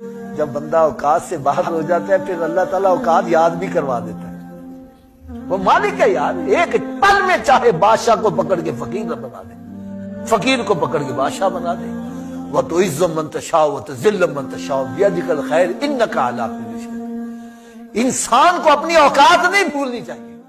जब बंदा औकात से बाहर हो जाता है, फिर अल्लाह ताला औकात याद भी करवा देता है। वो मालिक है यार, एक पल में चाहे बादशाह को पकड़ के फकीर बना दे, फकीर को पकड़ के बादशाह बना दे। वह तो इज्जम मंतशाह वह तो जिल्ल मंत बियदिकल खैर इन का इंसान को अपनी औकात नहीं भूलनी चाहिए।